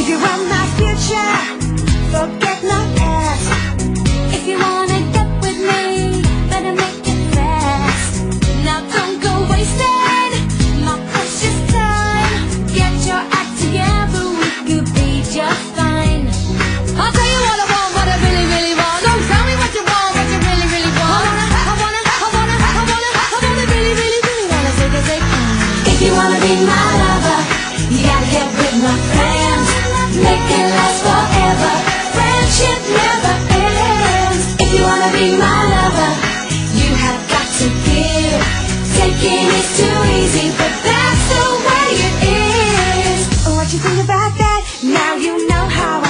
If you want If you wanna be my lover, you gotta get with my friends. Make it last forever. Friendship never ends. If you wanna be my lover, you have got to give. Taking is too easy, but that's the way it is. What you think about that? Now you know how I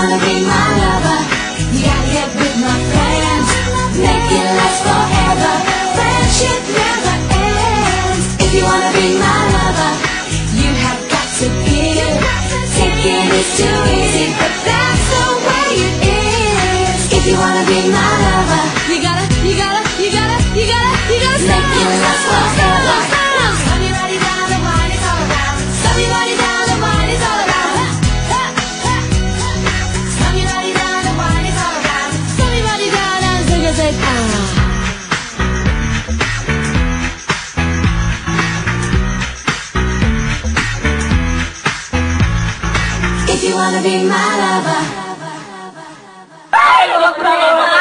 wanna be my lover, you gotta get with my friends. Make it last forever. Friendship never ends. If you wanna be my lover, you have got to give. Taking is too easy, but that's wanna be my lover? Hey,